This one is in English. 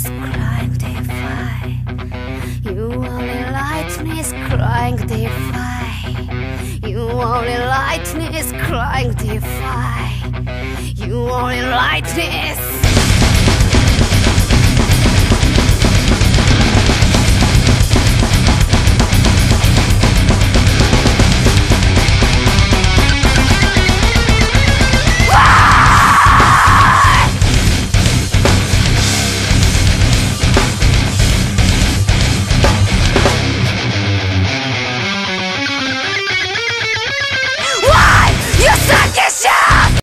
crying defy. You only lightness crying defy. You only lightness crying defy. You only lightness.